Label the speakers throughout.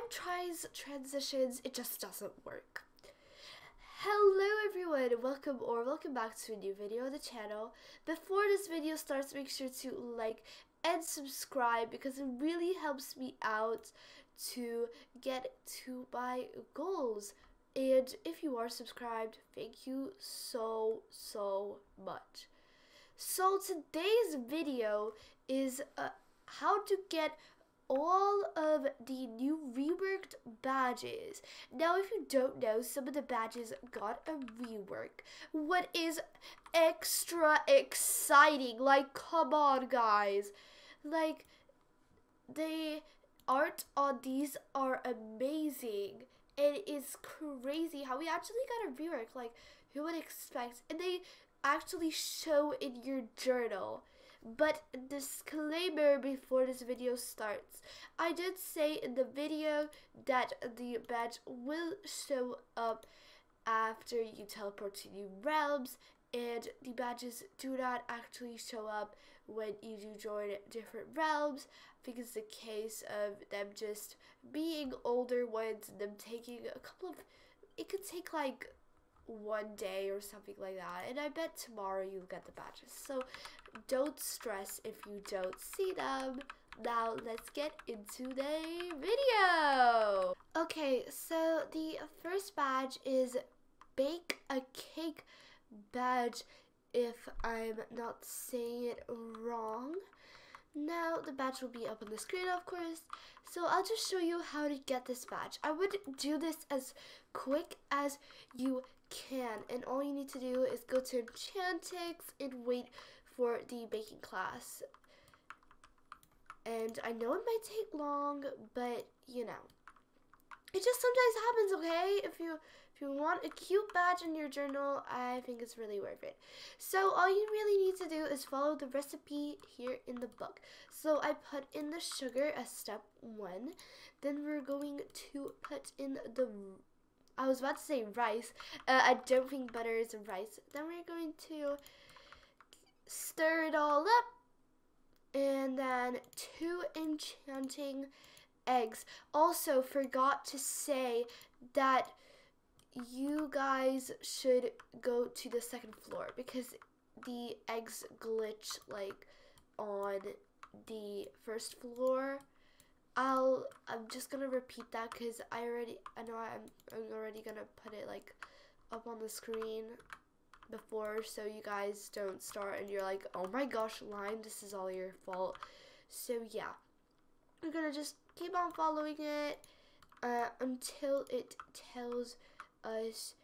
Speaker 1: Lime tries transitions, it just doesn't work. Hello everyone, welcome or welcome back to a new video on the channel. Before this video starts, make sure to like and subscribe because it really helps me out to get to my goals. And if you are subscribed, thank you so, so much. So today's video is uh, how to get all of the new reworked badges. Now, if you don't know, some of the badges got a rework. What is extra exciting? Like, come on, guys. Like, the art on these are amazing. It is crazy how we actually got a rework. Like, who would expect? And they actually show in your journal. But disclaimer before this video starts. I did say in the video that the badge will show up after you teleport to new realms and the badges do not actually show up when you do join different realms. I think it's the case of them just being older ones and them taking a couple of it could take like one day or something like that. And I bet tomorrow you'll get the badges. So don't stress if you don't see them. Now let's get into the video. Okay, so the first badge is Bake a Cake badge if I'm not saying it wrong. Now the badge will be up on the screen of course. So I'll just show you how to get this badge. I would do this as quick as you can. And all you need to do is go to Enchantix and wait for the baking class. And I know it might take long, but you know. It just sometimes happens, okay? If you if you want a cute badge in your journal, I think it's really worth it. So all you really need to do is follow the recipe here in the book. So I put in the sugar as step one. Then we're going to put in the I was about to say rice. Uh, I don't think butter is rice. Then we're going to stir it all up. And then two enchanting eggs. Also, forgot to say that you guys should go to the second floor because the eggs glitch like on the first floor I'll I'm just gonna repeat that because I already I know I'm I'm already gonna put it like up on the screen before so you guys don't start and you're like oh my gosh Lime this is all your fault. So yeah. We're gonna just keep on following it uh, until it tells us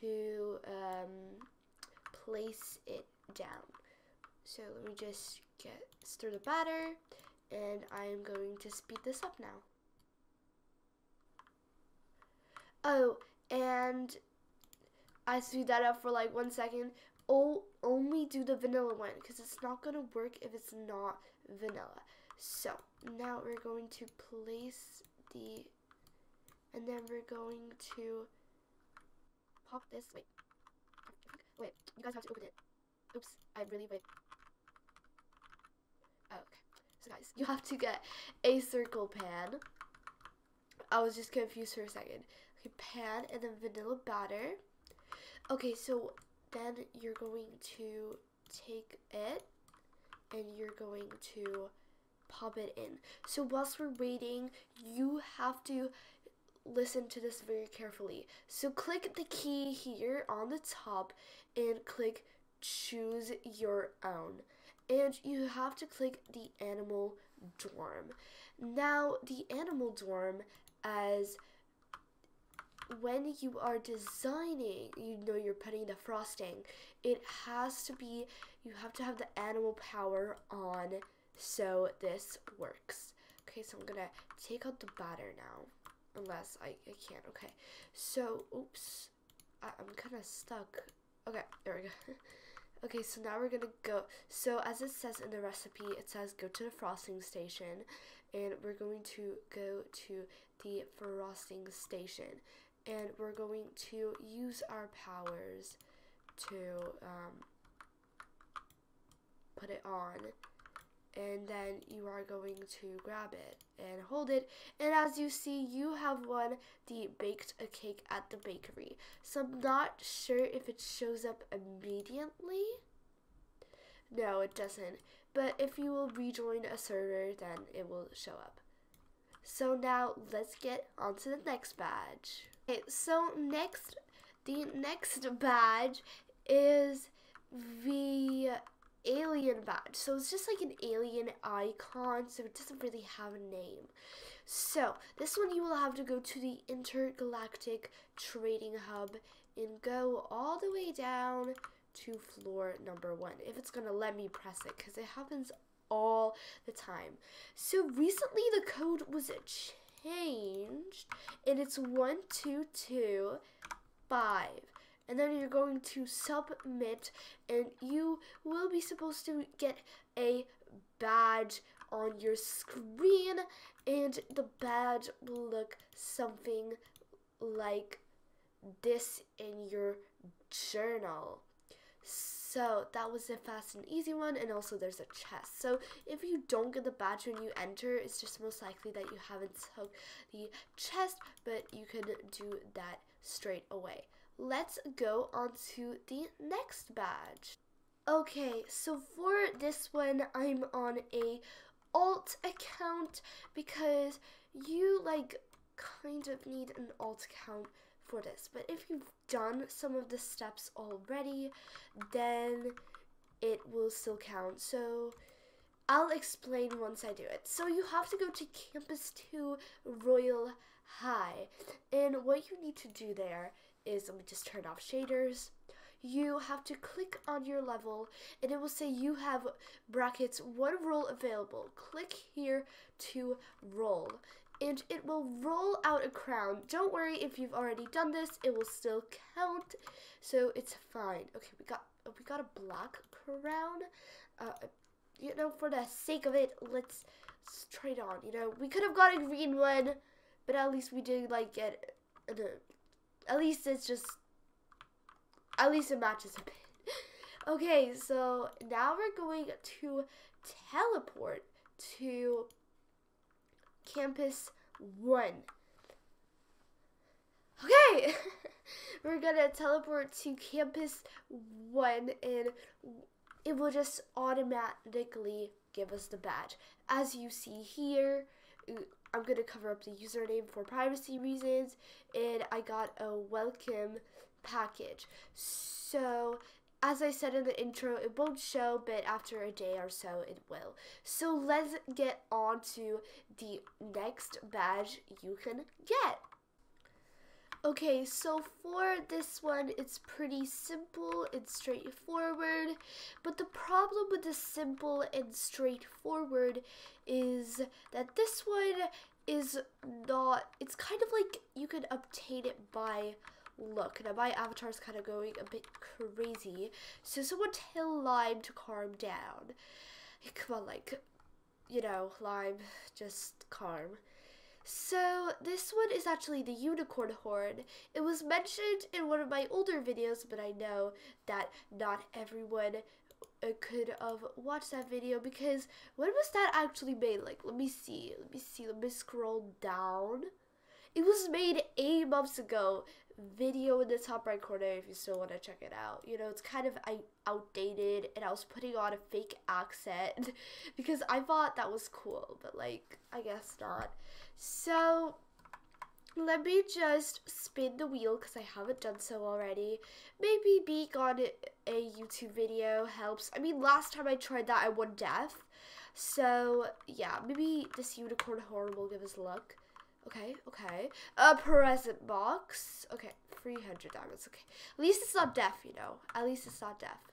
Speaker 1: to um, place it down. So let me just get stir the batter and I am going to speed this up now. Oh, and I speed that up for like one second. Oh, only do the vanilla one because it's not going to work if it's not vanilla. So now we're going to place the, and then we're going to pop this. Wait, wait, you guys have to open it. Oops, I really wait. Okay. Guys, you have to get a circle pan. I was just confused for a second. Okay, pan and then vanilla batter. Okay, so then you're going to take it and you're going to pop it in. So whilst we're waiting, you have to listen to this very carefully. So click the key here on the top and click choose your own and you have to click the animal dorm. Now, the animal dorm, as when you are designing, you know you're putting the frosting, it has to be, you have to have the animal power on so this works. Okay, so I'm gonna take out the batter now, unless I, I can't, okay. So, oops, I, I'm kind of stuck. Okay, there we go. Okay, so now we're gonna go. So as it says in the recipe, it says go to the frosting station, and we're going to go to the frosting station, and we're going to use our powers to um, put it on, and then you are going to grab it and hold it. And as you see you have won the baked a cake at the bakery. So i'm not sure if it shows up immediately. No it doesn't. But if you will rejoin a server then it will show up. So now let's get on to the next badge. Okay so next the next badge is the alien badge. So it's just like an alien icon, so it doesn't really have a name. So this one you will have to go to the Intergalactic Trading Hub and go all the way down to floor number one. If it's gonna let me press it, because it happens all the time. So recently the code was changed and it's 1225 and then you're going to submit and you will be supposed to get a badge on your screen and the badge will look something like this in your journal. So that was a fast and easy one, and also there's a chest. So if you don't get the badge when you enter, it's just most likely that you haven't took the chest, but you can do that straight away let's go on to the next badge. Okay, so for this one, I'm on a alt account because you like kind of need an alt account for this. But if you've done some of the steps already, then it will still count. So I'll explain once I do it. So you have to go to Campus 2 Royale High. And what you need to do there is, let me just turn off shaders. You have to click on your level and it will say you have brackets one role available. Click here to roll and it will roll out a crown. Don't worry if you've already done this, it will still count, so it's fine. Okay, we got we got a black crown. Uh, you know, for the sake of it, let's, let's try it on. You know, we could have got a green one, but at least we did like get a, at least it's just, at least it matches a bit. okay, so now we're going to teleport to campus one. Okay, we're gonna teleport to campus one and it will just automatically give us the badge. As you see here, I'm going to cover up the username for privacy reasons, and I got a welcome package. So, as I said in the intro, it won't show, but after a day or so, it will. So, let's get on to the next badge you can get. Okay, so for this one, it's pretty simple and straightforward. But the problem with the simple and straightforward is that this one is not, it's kind of like you can obtain it by look. Now my avatar is kind of going a bit crazy. So someone tell Lime to calm down. Come on, like, you know, Lime, just calm. So this one is actually the unicorn horn. It was mentioned in one of my older videos, but I know that not everyone uh, could have watched that video because when was that actually made? Like, let me see, let me see, let me scroll down. It was made eight months ago. Video in the top right corner if you still want to check it out. You know, it's kind of outdated, and I was putting on a fake accent because I thought that was cool, but like, I guess not. So let me just spin the wheel because I haven't done so already. Maybe being on a YouTube video helps. I mean, last time I tried that, I won death. So, yeah, maybe this unicorn horn will give us luck. Okay, okay. A present box. Okay, 300 diamonds. Okay. At least it's not death, you know. At least it's not death.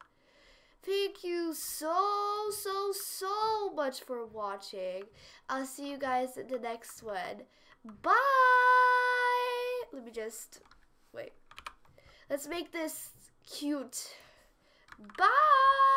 Speaker 1: Thank you so, so, so much for watching. I'll see you guys in the next one. Bye! Let me just, wait. Let's make this cute. Bye!